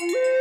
Thank.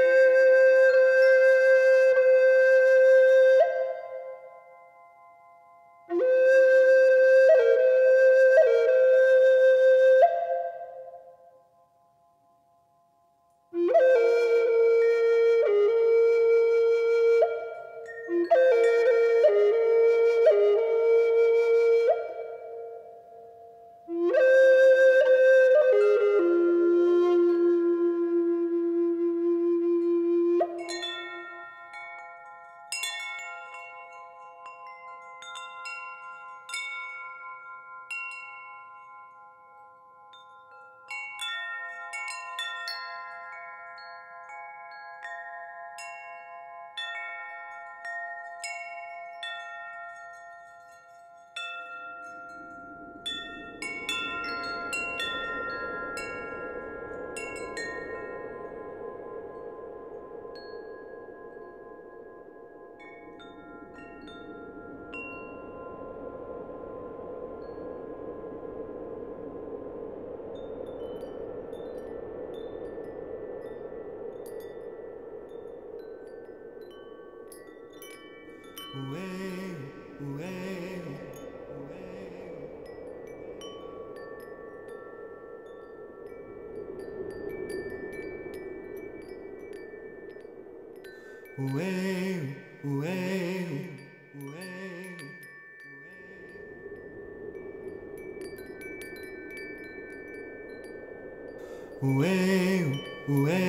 Ué, ué, ué.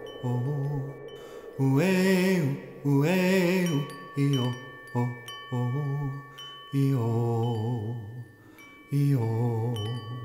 oh, ueu, ueu, io, oh, oh, io, io.